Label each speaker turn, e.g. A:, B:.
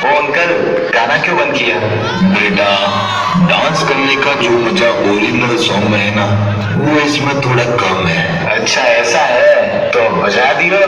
A: ओ uncle गाना क्यों बंद किया? बेटा डांस करने का जो मज़ा ओरिजिनल सॉन्ग में है ना वो इसमें थोड़ा कम है। अच्छा ऐसा है? तो बजा दियो।